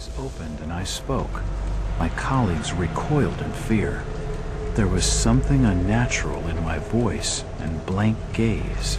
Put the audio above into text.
eyes opened and I spoke. My colleagues recoiled in fear. There was something unnatural in my voice and blank gaze.